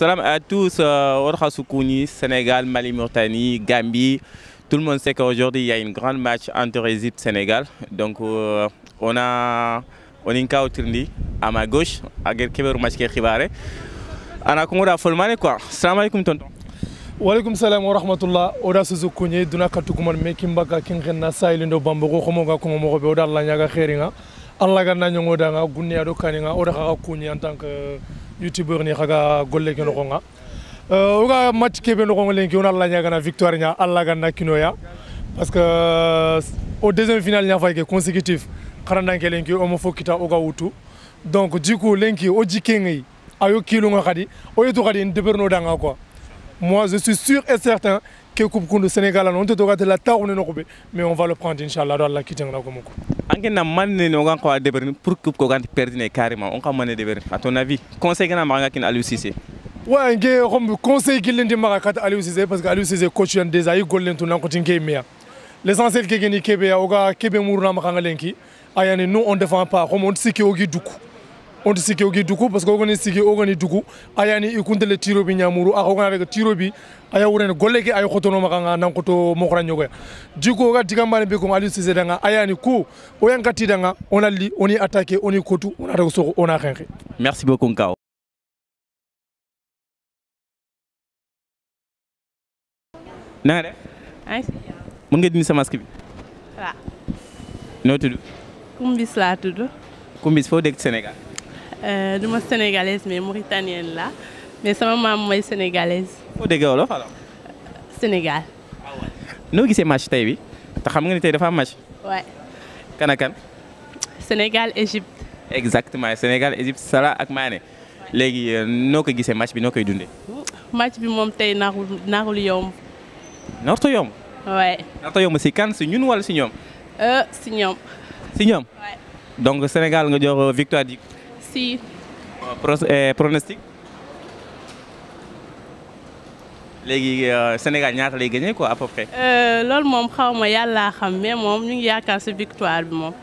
Salam à tous, euh, Soukouni, Sénégal, Mali, Mauritanie, Gambie. Tout le monde sait qu'aujourd'hui il y a une grande match entre Égypte et Sénégal. Donc euh, on a on est à ma gauche, à Gerkeber qui est ana ko ngoda folmane quoi. Assalamu alaikum tonton. Waleykum salam wa rahmatullah. Oda susu kuñe duna kattukuman me kimbaka kin xenna sayilindo bambogo xomoga kongo moxoɓe oda allah ñaga xeeringa allah ganna ñongodanga gunneya do kaninga oda xaxa kuñi en tant que youtubeur ni xaga golle ke noxonga oga match keɓe noxongo lenki ona allah ñagana victoire ña allah ganna kinoya. Parce que au deuxième final ña fay ke consécutif xarandanke lenki omo fo kita oga wutu. Donc du coup lenki o jikkengey ayo kilunga khadi o yetu ndeberno danga quoi moi je suis sûr et certain que coupe kundu sénégal toga no mais on va le prendre inchallah do allah kiteng na ko moko anke na manne no gan ko deberni pour coupe ko gan perdre carrément. On ka manne deberni à ton avis. Conseil gana manga kin Aliou Cissé. Ouais nge xom conseil gi lendi maga kat Aliou Cissé parce que Aliou Cissé coach yan déjà yi gollen to nan ko tinke meya l'essentiel ke geni kebe ya oga kebe lenki. Ayani nous on défend pas. Comme on siki ogi duku on ti siki ogi duku parce que ogoni siki ogoni duku ayani ikuntele tiro bi ñamuru a ogana rega tiro bi aya wurene golle ke ay khotono makanga nan koto mokra ñogoya jiko ga digambane be ko ali sise danga ayani ku o yankati danga on alli oni attaquer oni kotu ona ata soko ona a xenxe merci beaucoup Nkao. Na nga def mën nga dindi sa masque bi? Waaw noo tudd? Kumbis laa tudd. Kumbis foo dëkk Sénégal du ma sénégalaise mais mauritanienne la mais sama maam mooy sénégalaise. Foo dëgg wolof alors? Sénégal. Noo gisee match tey bi? Te xam nga ni tey dafa am match. Waay kan ak kan? Sénégal Égypte. Exactement Sénégal Égypte Salah ak Mané. Léegi noo ko gisee match bi noo koy dundee? Match bi moom tey naxul naxul yomb. Waay narto yomb si kan si ñun wala si ñoom? Si ñoom. Si ñoom? Waay donc Sénégal nga jox victoire di si pronostic? Léegi Sénégal ñaata lay gagné quoi à peu près? loolu moom xaw ma yàllaa xam mais moom ñu ngi yaakaar si victoire bi moom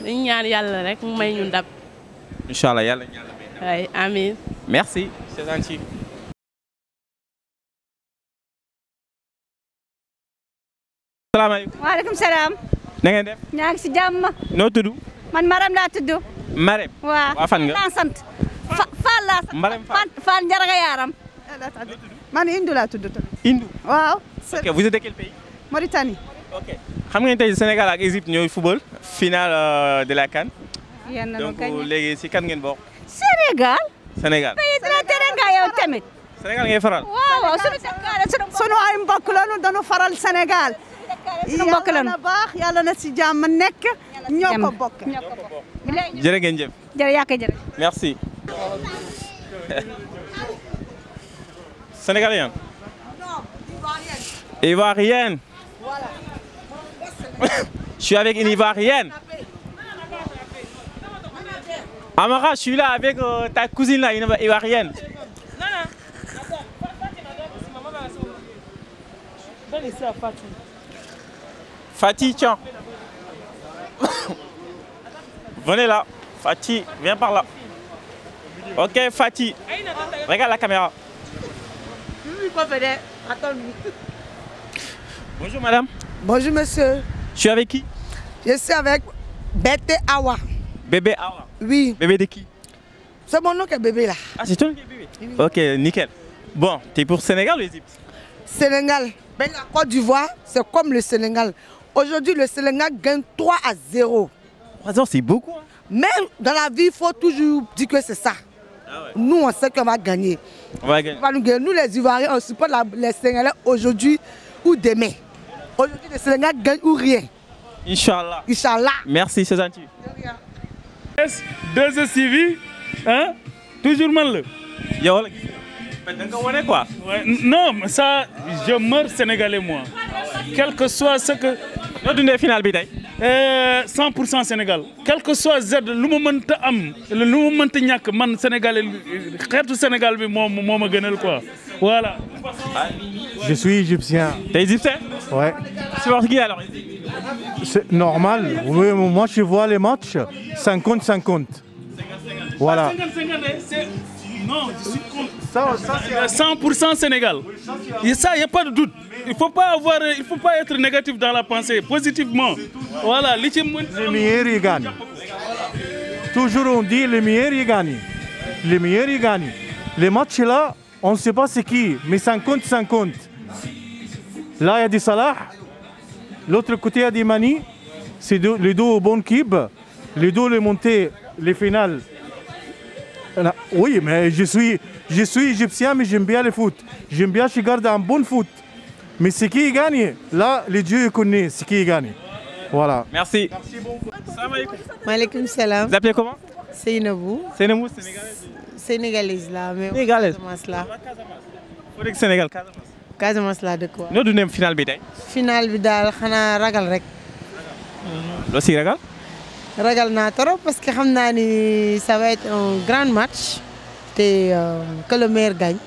dañu ñaan yàlla rek mu may ñu ndab. incha allah yàlla ñaan la waay amiin. merci c'est gentil. salaamaaleykum. waaleykum salaam. na ngeen def? ñaa ngi si jàmm. noo tudd? man Maram laa tudd. Marème. waaw waa fan nga. sant. Fa Fall laa sant. Marème Fall. Fall Njaraga Yaaram. man Indu laa tudd tamit. Indou. waaw. ok vous êtes de quel pays. Mauritanie. ok xam ngeen tey Sénégal ak Égypte ñooy football finale euh, de la CAN. donc léegi si kan ngeen bokk. Sénégal. Sénégal. tey dina tere nga yow tamit. Sénégal ngay faral. waaw waaw sunu ay mbokk lañu dañu faral Sénégal. sunu mbokk yàlla lañu. na baax yàlla na si jàmm nekk. Ñoo ko bokk. jërë ngeen jëf. jërë yaa koy jërë. Merci. Sénégalien. Ivoirienne. je suis avec une Ivoirienne. Amara, je suis là avec euh, ta cousine là, une Ivoirienne. Fatih, tiens. Venez là. Fatih, viens par là. Ok, Fatih. Regarde la caméra. Bonjour madame. Bonjour monsieur. Je suis avec qui? Je suis avec Bete Awa. Bébé Awa. Oui, Bébé de qui? C'est mon nom qui est bébé là. Ah, c'est toi qui es bébé Ok, nickel. Bon, t'es pour Sénégal ou Égypte? Sénégal. Ben, la Côte d'Ivoire, c'est comme le Sénégal. Aujourd'hui, le Sénégal gagne 3 à 0. 3 ans, c'est beaucoup. hein. Mais dans la vie, il faut toujours dire que c'est ça. Nous, on sait qu'on va gagner. On va gagner. On va nous gagner. Nous, les Ivoiriens, on supporte la- les Sénégalais aujourd'hui ou demain. Aujourd'hui, le Sénégal gagne ou rien. Inch'Allah. Inch'Allah. Merci, c'est gentil. deux STV hein? Toujours ko wane quoi? Ouais, non mais ça je meurs sénégalais moi quel que soit ce que noo dundee final bi tey? euh, 100% Sénégal quel que soit Z lu ma mënta am lu ma mënta ñàkk man sénégalais xeetu Sénégal bi moom moo ma gënal quoi voilà. Je suis égyptien. T'es égyptien? Ouais. Tu vois qui alors? C'est normal. Oui, moi, je vois les matchs 50-50. Voilà. 50, 50, c'est- Non, je suis contre. Ça, ça c'est 100% Sénégal. Et ça, il n'y a pas de doute. Il ne faut, pas avoir, il faut pas être négatif dans la pensée, positivement. Voilà, les meilleurs, ils gagnent. Toujours on dit les meilleurs, ils gagnent. Les meilleurs, ils gagnent. Les matchs là, on ne sait pas c'est qui, mais 50-50. Là, il y a des Salah. L'autre côté, il y a des Mani. C'est les deux bonnes équipes. Les deux, les montées, les finales. Là, Oui, mais je suis, je suis égyptien, mais j'aime bien le foot. J'aime bien regarder un bon foot. Mais c'est qui gagne Là, les dieux connaissent c'est qui gagne. Voilà. Merci. Salam alaikum. Maaleykum salaam Vous appelez comment? Seynabou Sénégalais. sénégalaise mais Sénégalaise. Casamance la Foo dëkk Sénégal Casamance. Casamance la dëkk waa noo dundee final bi tey? final bi daal xanaa ragal rek loo si ragal? Ragal naa trop parce que xam naa ni ça va être un grand match te euh, que le meilleur gagne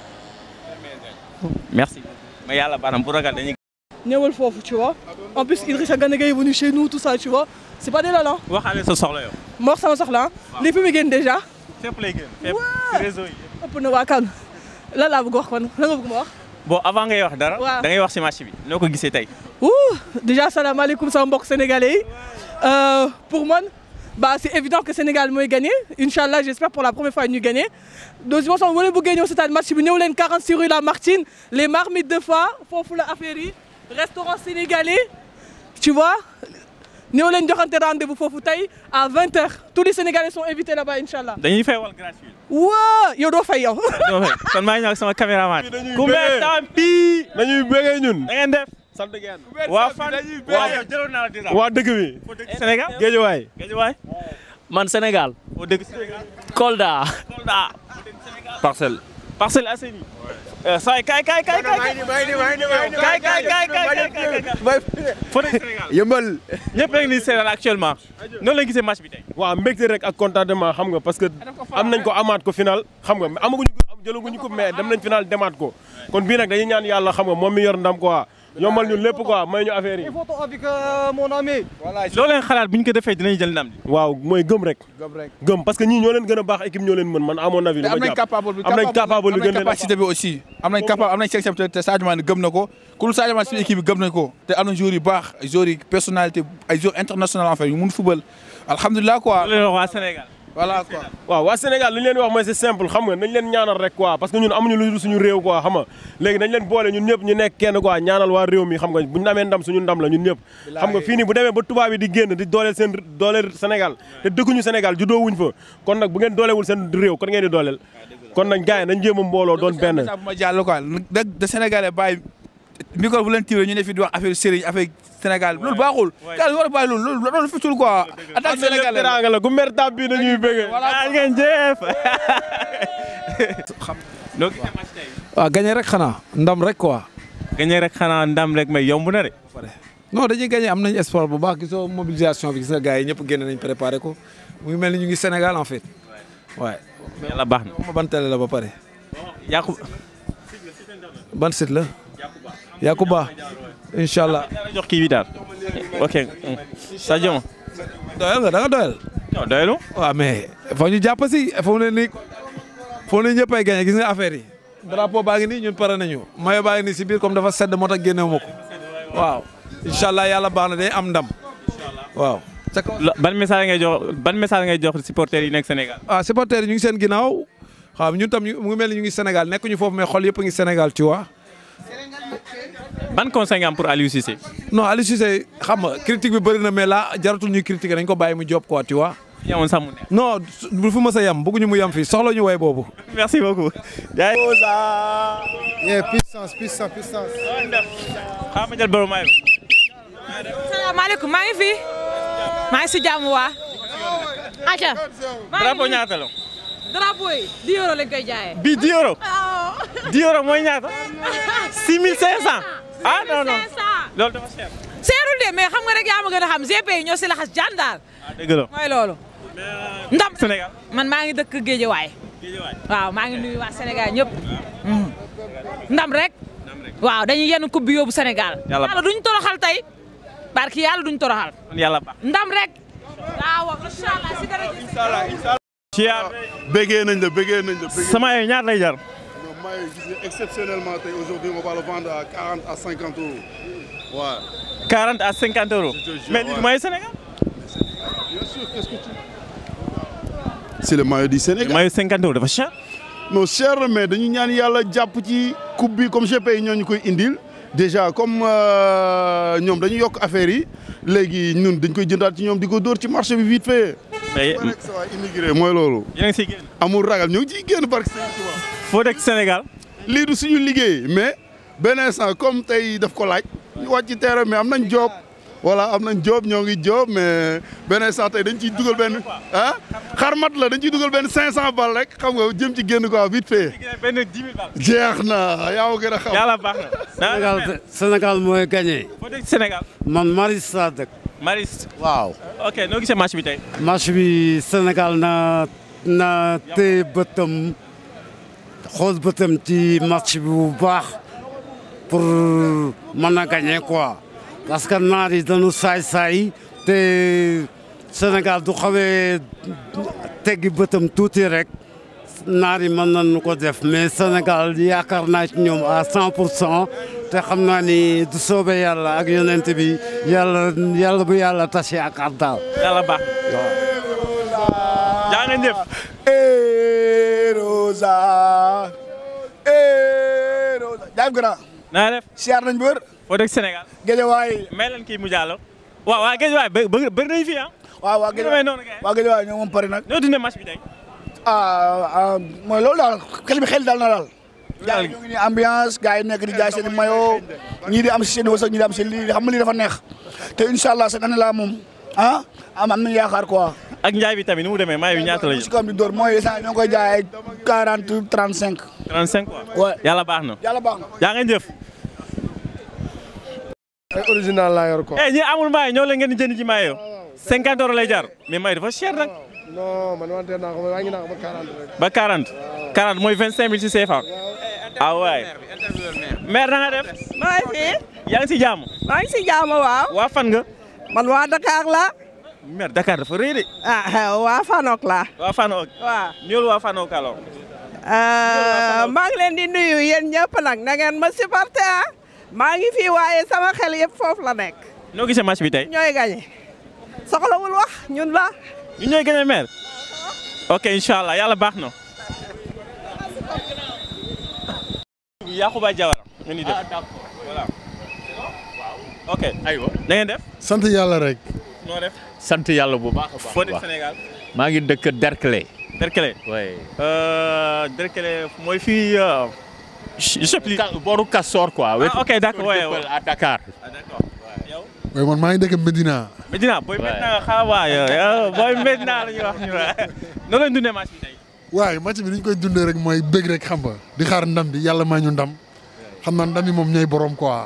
merci. mais yàlla baax na bu ragal dañuy. ñëwal foofu tu vois en plus Idrissa Gana Gueye est venu chez nous tout ça tu vois c'est pas des lala waxaale sa soxla yow. ma wax sama soxla ah lii fi mu génn déjà fépp lay gën. fépp ci réseau yi. ëpp na waa kan lan laa bëgg wax kon lan nga bëgg ma wax? Bon avant ngay wax dara. Da ngay wax si match bi noo ko gisee tey? Ouh, déjà salaamaaleykum sama mbokk sénégalais yi. Euh, pour moi bah c'est évident que Sénégal mooy gagné. Inch'Allah j'espère pour la première fois ñu gagné. Deuxièmement sama wala bëggee ñëw seetaan match bi ñëw leen 46 rue La Martine. Les marmites de fa foofu la affaire yi. Restaurant sénégalais tu vois ñëw leen joxante rendez-vous foofu tey à 20h tous les Sénégalais sont invités là-bas Inch'Allah dañuy fay wal gratuit. waa yow doo fay yow doo fay kon maa ngi ñëw ak sama caméraman. Tampi. nañuy bëggee ñun. da ngeen def. sant ngeen. waa fan waa jëloon naa la dèjà. waa dëkk bi. foo dëkk Sénégal? Géejawaay. Géejawaay. man Sénégal foo dëkk Sénégal? Kolda Kolda. Parcelles Parcelles Assainies. Saa yi kaay kaay kaay kaay. kaay kaay kaay kaay kaay yëmbal. ñëpp rek ni Sénégal actuellement. noonu la gisee match bi tey. waaw mbégte rek ak contentement xam nga parce que am nañ ko amaat ko final xam nga amaguñu ko am jëlaguñu ko mais dem nañ final demaat ko kon bii nag dañuy ñaan yàlla xam nga moom mi yor ndam quoi yombal ñun lépp quoi may ñu affaire yi. loo leen xalaat bu ñu ko defee dinañ jël ndam li. waaw mooy gëm rek. gëm parce que ñii ñoo leen gën a baax équipe ñoo leen mën man à mon avis. am nañ capable bi am nañ capable bi gën leen capacité bi aussi am nañ capable am nañ section te te Sadio Mané gëm na ko ku dul Sadio Mané suñu équipe bi gëm ko te am na joueurs yu baax ay joueurs yu personnalité ay joueurs international en fait yu mun football alhamdulilah quoi. loolu la waa Sénégal. Voilà quoi. waaw waa Sénégal li ñu leen wax mooy c'est simple xam nga nañ leen ñaanal rek quoi parce que ñun amuñu lu dul suñu réew quoi xam nga léegi nañ leen boole ñun ñëpp ñu nekk kenn quoi ñaanal waa réew mi xam nga bu ñu amee ndam suñu ndam la ñun ñëpp xam nga fii nii bu demee ba tubaab yi di génn di dooleel seen dooleel Sénégal te dëkkuñu Sénégal juddoo wuñ fa kon nag bu ngeen doolewul seen réew kon ngeen di dooleel kon nag gars yi nañ jéem a mbooloo doon benn bu ma jàll quoi de de Sénégalais bàyyi micro bu leen tiré ñu ne fi di wax affaire sérigne affaire Sénégal loolu baaxul. waaye yi war a bàyyi loolu loolu loolu fitul quoi. attaque Sénégalais teraanga la ku mer tab bi nañuy bëgg ah ngeen jëf. noo gisee match tey. waaw gagné rek xanaa ndam rek quoi. gagné rek xanaa ndam rek mais yomb na de. non dañuy gagné am nañ espoir bu baax gisoo mobilisation bi gis nga gars yi ñëpp génn nañ préparé ko mu ngi mel ni ñu ngi Sénégal en fait waaye. yàlla baax na. ma ban télé la ba pare. Yakuba. ban site la. Yakuba. Incha allah. jox kii bi daal. ok Sadio. doyal nga da nga doyal. non doyalu. waaw mais foog ñu jàpp si foog ne ni foog ne ñëpp ay gagné gis nga affaire yi. drapeau baa ngi nii ñun pare nañu mayo baa ngi nii si biir comme dafa sedd moo tax génnewu ma ko waaw incha allah yàlla baax na day am ndam waaw. ban message ngay jox ban message ngay jox supporters yi nekk Sénégal. ah supporters yi ñu ngi seen ginnaaw xam ñun tam mu ngi mel ni ñu ngi Sénégal nekkuñu foofu mais xol yëpp ngi Sénégal tu vois. Ban conseil nga am pour Aliou Cissé. non Aliou Cissé xam nga critique bi bëri na mais là jaratul ñuy critiquer dañ ko bàyyi mu job quoi tu vois. yemoon sax mu ne. non bu fu mës a yem bëgguñu mu yem fii soxla ñu woy boobu. merci beaucoup. jaay. yeah puissance puissance puissance. xaaral ma jël borom maay salaamaaleykum maa ngi fi maa ngi si jàmm waa. aca drapeau ñaata la. drapeau yi 10 euros lañ koy jaayee. bii 10 euros. 10 euros mooy ñaata. 6500. Ah non non loolu dafa cher. seerul de mais xam nga rek yaa ma gën a xam GP yi ñoo si laxas dëgg la mooy loolu. ndam Sénégal. man maa ngi dëkk Géejawaay. waaw maa ngi nuyu waa Sénégal ñëpp. ndam rek. waaw dañuy yenn coupe bi yóbbu Sénégal. Yàlla duñ toroxal tey. barki yàlla duñ toroxal. yàlla baax. ndam rek. waaw incha allah si dara. bëggee nañ la bëggee nañ la. sama ñaar lay jar. Maillot gis nga exceptionnellement tey aujourd'hui on va le vendre à 40 à 50 euros. Ouais. 40 à 50 euros. mais ouais. mooy Sénégal? Bien sûr, qu'est-ce que tu. C'est le maillot du Sénégal. maillot 50 euros dafa cher. non cher mais dañu ñaan yàlla jàpp ci coupe bi comme GP yi ñoo ñu koy indil déjà comme euh, ñoom dañu yokk affaire yi léegi ñun dañ koy jëndaat ci ñoom di ko dóor ci marché bi vite fait. mais waay immigré mooy loolu. yéen a ngi siy génn. amul ragal ñoo ngi ciy génn barke Sëñ Tuubaa. Foo dëkk Sénégal. lii du suñu liggéey mais benn instant comme tey daf ko laaj ñu wàcc ci terrain mais am nañ job voilà am nañ job ñoo ngi job mais benn instant tey dañ ciy dugal benn ah xarmat la dañ ciy dugal benn 500 balles rek xam nga jëm ci génn quoi vite fait. benn 10 000 balles. jeex na yaa ma gën a xam. yàlla baax na. Sénégal Sénégal mooy gagné. foo dëkk Sénégal. man Maris laa dëkk. Maris. waaw. ok noo gisee match bi tey. match bi Sénégal na na téye bëtam xool bëtam ci match bi bu baax pour mën a gagné quoi. Parce que naar yi dañu saay-saay te Sénégal du xawee teggi bëtam tuuti rek. Naar yi mën nañu ko def mais Sénégal yaakaar naa ci ñoom à 100 pour cent te xam naa ni du soobee yàlla ak yonent bi yàlla yàlla bu yàlla tas yaakaar daal. yàlla baax. Jaa ngeen jëf. Rosa. eh Rosa. jaay grand. naa def. siyaar nañ bër. foo dëkk Sénégal. Géejawaay. may leen kii mu jàll. waaw waa Géejawaay bë bë bëri nañu fi ah. waaw waa Géejawaay noonu kay. waa Géejawaay ñoom moom pare nag. ñoo dundee match bi tey. ah mooy loolu daal xel bi xel daal na daal. gars yi ñu ngi nii ambiance yi nekk di jaay seeni maillot ñii di am seeni wërsëg ñii di am seen lii xam nga lii dafa neex te incha allah cette année moom ah am am nañu yaakaar quoi. ak njaay bi tamit nu mu demee maay bi ñaata la kawam di door mooy instant ñoo ngi koy jaay ay quarante trente cinq. 35 quoi. Yàlla baax na. yàlla baax na. jaa ngeen jëf. ay original laa yor quoi. eh ñi amul maay ñoo leen ngeen di jënd ci maay yow. 50 euros lay jar mais maay dafa cher nag. non man wante naa ko maa ngi naa ko ba ba 40 rek. 40. 40 mooy 25 000 ci CFA. ah waay. mère na nga def. maa ngi fi. yaa ngi si jàmm. maa ngi si jàmm waaw. waa fan nga. Man waa Dakar la. mère Dakar dafa rëy de. ah waa Fanok la. waa Fanok. waaw. ñool waa Fanok alors. maa ngi leen di nuyu yéen ñëpp nag na ngeen ma supporté ah. maa ngi fi waaye sama xel yëpp foofu la nekk. noo gisee match bi tey. ñooy gañe soxlawul wax ñun la. ñu ñooy gën a mère. ok incha allah yàlla baax na. Yakuba Diawara. ñu ngi def voilà. Ok aywa na ngeen def. sant yàlla rek. noo def. sant yàlla bu baax a baax. foo dëkk Sénégal. maa ngi dëkk Derklé. Derklé. oui. Derklé mooy fii. je sais plus. boru Castor quoi. ah ok d'accord à Dakar. oui man maa ngi dëkk Medina. Medina booy Medina xaaral waay booy Medina la ñuy wax ñu noo leen dundee match bi tey. waaye match bi ni ñu koy dundee rek mooy bëgg rek xam nga di xaar ndam bi yàlla may ñu ndam xam naa ndam bi moom ñooy borom quoi.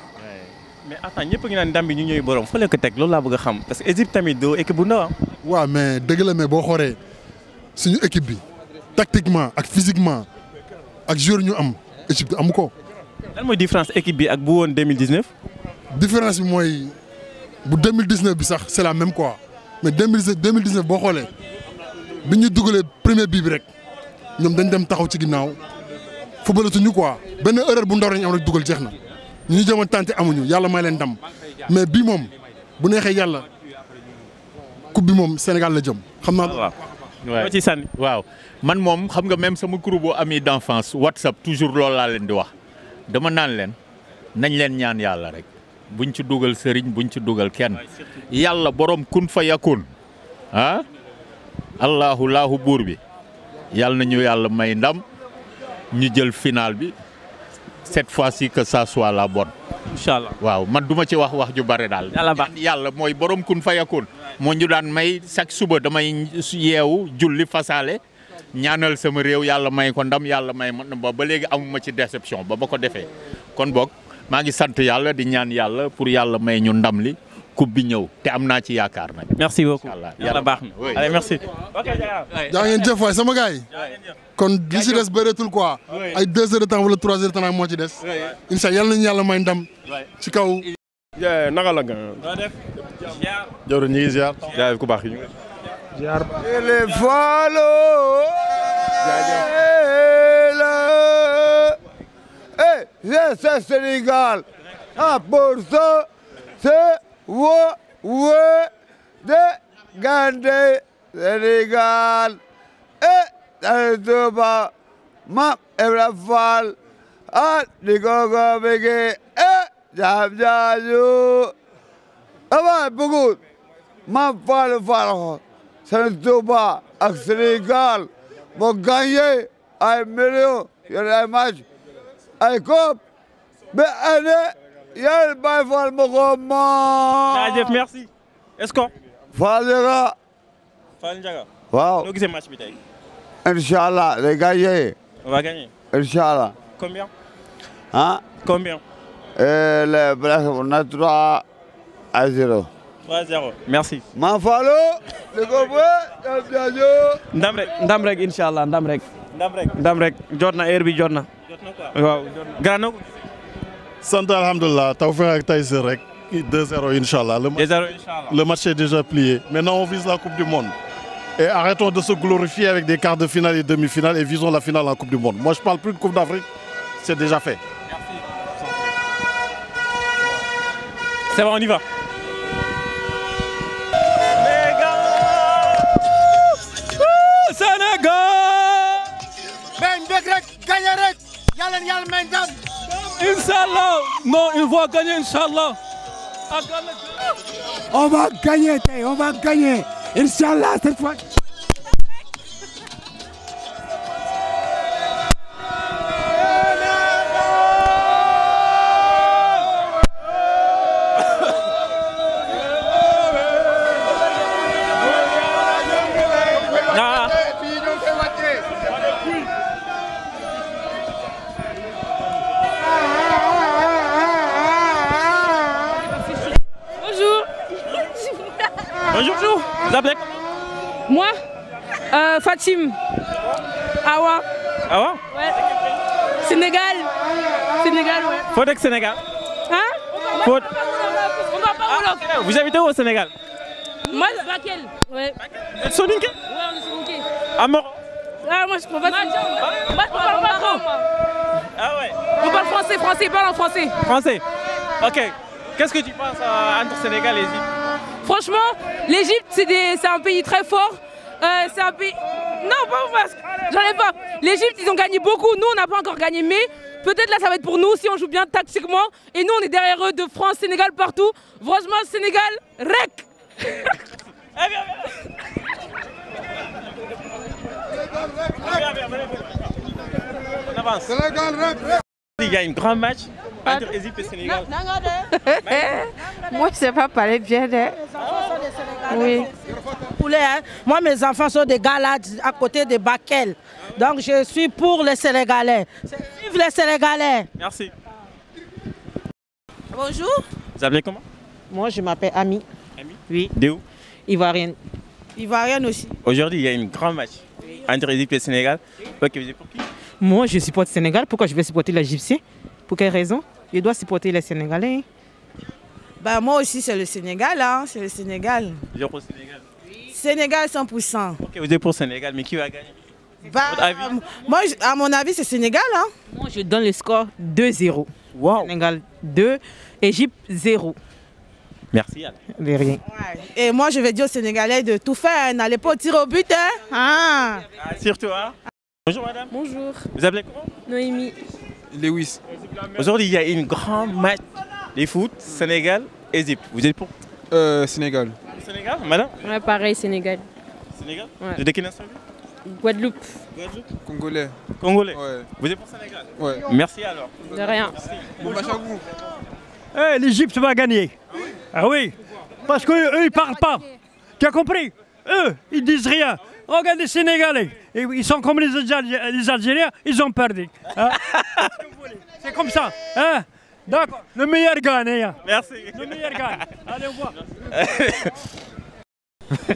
Mais attends ñëpp ngi naan ndam bi ñu ñooy borom fa la ko teg loolu laa bëgg a xam parce que Égypte tamit doo équipe bu ndaw ah. waaw mais dëgg la mais boo xoolee suñu équipe bi tactiquement ak physiquement ak joueur ñu am Égypte amu ko. lan mooy différence équipe bi ak bu woon 2019. différence bi mooy bu 2019 bi sax c'est la même quoi mais 2019 2019 boo xoolee bi ñu dugalee premier bii bi rek ñoom dañ dem taxaw ci ginnaaw footballatuñu quoi benn erreur bu ndaw lañ am rek dugal jeex na ñu ñu jëm a tànte amuñu yàlla may leen ndam. Mais bii moom bu neexee yàlla coupe bi moom Sénégal la jëm. Xam naa. waaw. Waaw ci sànni. waaw. Man moom xam nga même sama groupe bu ami d'enfance WhatsApp toujours loolu laa leen di wax. Dama naan leen nañ leen ñaan yàlla rek. Buñ ci dugal sëriñ buñ ci dugal kenn. Yàlla borom kun fa yakun. Ah? Allahu laahu buur bi. Yàlla na ñu yàlla may ndam. Ñu jël final bi. Cette fois-ci que ça soit la bonne. incha allah waaw man duma ci wax wax ju bare daal. yàlla baax. Yàlla mooy borom kun fa yakun. Moo ñu daan may chaque suba damay yeewu julli fasaale ñaanal sama réew yàlla may ko ndam yàlla may ma ba ba léegi amuma ci déception ba ba ko defee. Kon boog maa ngi sant yàlla di ñaan yàlla pour yàlla may ñu ndam li. Coupe bi ñëw te am naa ci yaakaar nag. merci beaucoup yàlla baax na Oui. allez merci. jaa ngeen jëf waay sama gars yi kon li ci des bëreetul quoi ay deux heures de temps wala trois heures de temps moo ci des incha yal nañu yàlla may ndam ci kaw. naka la nga. jaww ñu ngi ziar. jaay ku baax yi ñu ziar. les follow. c'est Sénégal. Ah, pour ça, c'est wdegandey senegal e tantuba mam ebrafal a digogobigi e jamjaju abaa bugud mam falfalho santuba ak senegal mo ganye ay million yonay match ay koob be ane yéen Baye Fall ma ko moom. jaajëf merci. est-ce que. Fall Ndiaga. Fall Ndiaga. waaw noo gisee match bi tey. incha allah les on va gagner. incha allah. combien? ah. combien? et le Brésil on a 3 à 0. 3-0. merci. ma Fallo. di ko jaajëf. ndam rek. ndam rek incha allah ndam rek. ndam rek. ndam rek jot na heure bi jot na. jot na quoi? waaw grand noo ko sant alhamdulilah tawfeex ak taysir rek 2-0 incha allah. le 2-0 inchallah. le match est déjà plié maintenant on vise la coupe du monde. et arrêtons de se glorifier avec des quarts de finale et demi-finale et visons la finale en coupe du monde moi je parle plus de coupe d'Afrique c'est déjà fait. c'est bon on y va. Sénégal. mais rek gagné rek yàlla na yàlla may ndam. Inch'Allah. Non, il va gagner, Inch'Allah. on va gagner on va gagner Inch'Allah cette fois. Fatim. Awa. Awa? Ouais. Sénégal. Sénégal, ouais. Faute avec Sénégal. Hein? Faute. On va pas Wolof. Vous habitez où au Sénégal? Moi, Bakel. Ouais. Soninké Ouais, on est Soninké. Amor Ah, moi, je comprends pas. Moi, je parle pas trop. Ah ouais On parle français, français, il parle en français. Français Ok. Qu'est-ce que tu penses euh, entre Sénégal et Égypte? Franchement, l'Égypte, c'est des- c'est un pays très fort. Euh, c'est un pays. Non, pas au masque. J'en ai pas. L'Égypte, ils ont gagné beaucoup. Nous, on n'a pas encore gagné. Mais peut-être là, ça va être pour nous si on joue bien tactiquement. Et nous, on est derrière eux de France, Sénégal, partout. Franchement, Sénégal, rec. On avance. Il y a un grand match entre Égypte et Sénégal. Moi, je sais pas parler bien. Oui. Poulet, hein. Moi, mes enfants sont des gars là à côté de Bakel. Donc, je suis pour les Sénégalais. Vive les Sénégalais. Merci. Bonjour. Vous appelez comment? Moi, je m'appelle Ami. Ami? Oui. D'où Ivoirienne. Ivoirienne aussi. Aujourd'hui, il y a un grand match entre Égypte et Sénégal. Ok, vous êtes pour qui? Moi, je supporte le Sénégal. Pourquoi je vais supporter l'Égyptien? Pour quelle raison? Je dois supporter les Sénégalais. Bah, moi aussi, c'est le Sénégal. Hein. C'est le Sénégal. Vous êtes pour Sénégal? Sénégal 100%. Ok, vous êtes pour Sénégal, mais qui va gagner? Bah, moi, je- à mon avis, c'est Sénégal. Hein. Moi, je donne le score 2-0. Sénégal 2, Égypte 0. Merci. Alain. De rien. Et moi, je vais dire aux Sénégalais de tout faire. N'allez pas au tir au but. Hein. Ah. Ah, surtout, hein Bonjour madame. Bonjour. Vous appelez comment? Noémie. Lewis. Aujourd'hui, il y a un grand match de foot Sénégal-Égypte. Vous êtes pour Sénégal. Sénégal, madame Ouais, pareil, Sénégal. Sénégal Ouais. De quelle nationalité Guadeloupe. Guadeloupe Congolais. Congolais Ouais. Vous êtes pour Sénégal Ouais. Merci alors. De rien. Bon match à vous. Eh, L'Égypte va gagner. Ah oui Parce qu'eux, ils parlent pas. Tu as compris Eux, ils disent rien. Regarde les Sénégalais. Et ils sont comme les, Algériens, les Algériens, ils ont perdu. Hein C'est comme ça. Hein D'accord. Le meilleur gagne. hein. Merci. Le meilleur gagne. Allez, au revoir.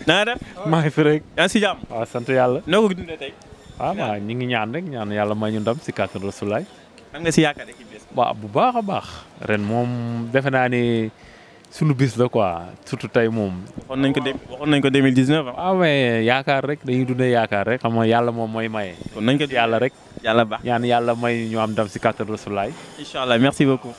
na nga def. maa ngi fi rek. yaa ngi si jàmm. waaw sant yàlla. noo ko dundee tey. ah waaw ñu ngi ñaan rek ñaan yàlla may ñu ndam si kàttan Rasulaay. am nga si yaakaar équipe bi. waaw bu baax a baax. ren moom defe naa ni sunu bis la quoi surtout tey moom. waxoon nañ ko dé waxoon nañ ko 2019 ah. mais yaakaar rek dañuy dundee yaakaar rek xam nga yàlla moom mooy maye. kon nañ ko yàlla rek. yàlla baax ñaan yàlla may ñu am ndam si kàttan Rasulaay. incha allah merci beaucoup.